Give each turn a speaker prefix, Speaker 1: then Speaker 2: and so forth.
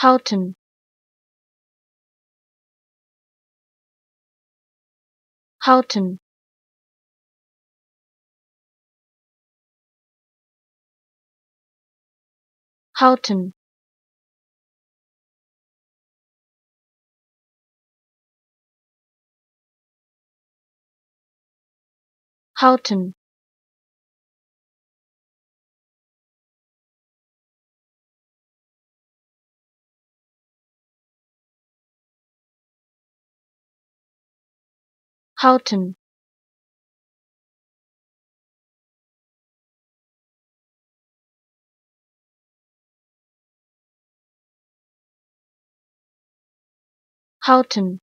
Speaker 1: Houghton Houghton Houghton Houghton Houghton Houghton